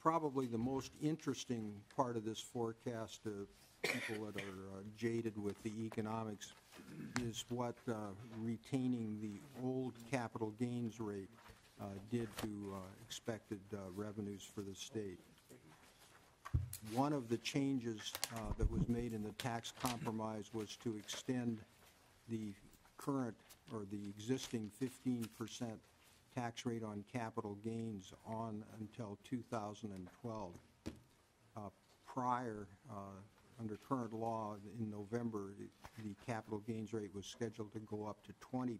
probably the most interesting part of this forecast to people that are uh, jaded with the economics is what uh, retaining the old capital gains rate uh, did to uh, expected uh, revenues for the state. One of the changes uh, that was made in the tax compromise was to extend the current, or the existing 15% tax rate on capital gains on until 2012. Uh, Prior, uh, under current law, in November, the- capital gains rate was scheduled to go up to 20%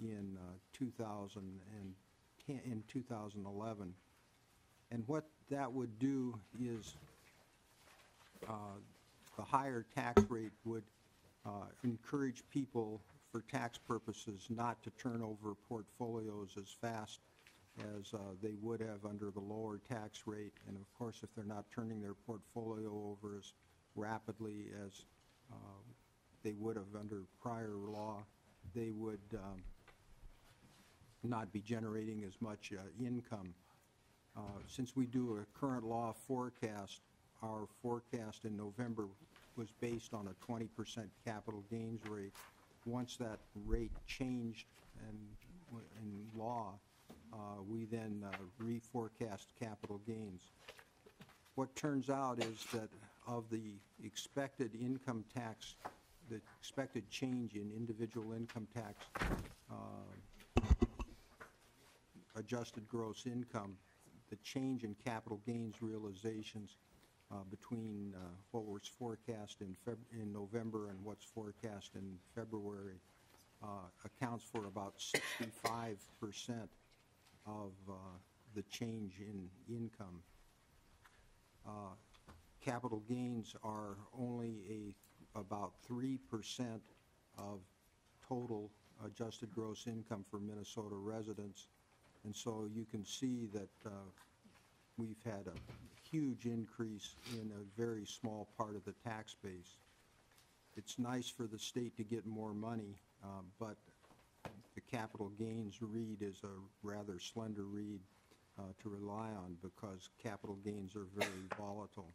in uh, 2010, in 2011. And what that would do is, uh, the higher tax rate would uh, encourage people, for tax purposes, not to turn over portfolios as fast as uh, they would have under the lower tax rate. And of course, if they're not turning their portfolio over as rapidly as um, they would have under prior law, they would um, not be generating as much uh, income. Uh, Since we do a current law forecast, our forecast in November was based on a 20% capital gains rate. Once that rate changed and in law, uh, we then uh, reforecast capital gains. What turns out is that of the expected income tax, the expected change in individual income tax uh, adjusted gross income, the change in capital gains realizations uh, between uh, what was forecast in Feb, in November and what's forecast in February uh, accounts for about 65% of uh, the change in income. Uh, Capital gains are only a, about 3% of total adjusted gross income for Minnesota residents. And so you can see that uh, we've had a huge increase in a very small part of the tax base. It's nice for the state to get more money, uh, but the capital gains read is a rather slender reed uh, to rely on because capital gains are very volatile.